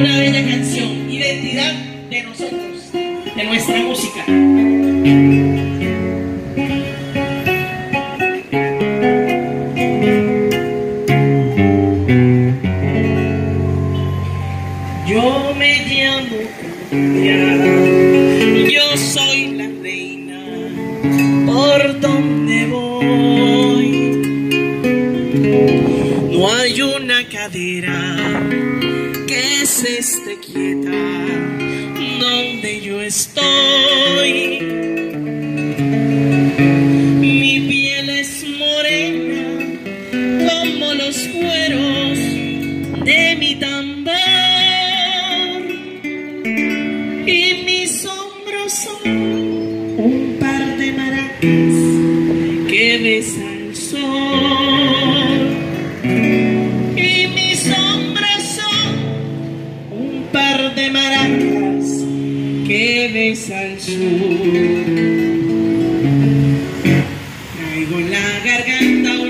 una bella canción, identidad de nosotros, de nuestra música. Yo me llamo Cumbia, yo soy la reina por donde voy. No hay una cadera esté quieta donde yo estoy. Mi piel es morena como los cueros de mi tambor y mis hombros son un par de maracas que besan el sol de maracas que besan el sur. Traigo en la garganta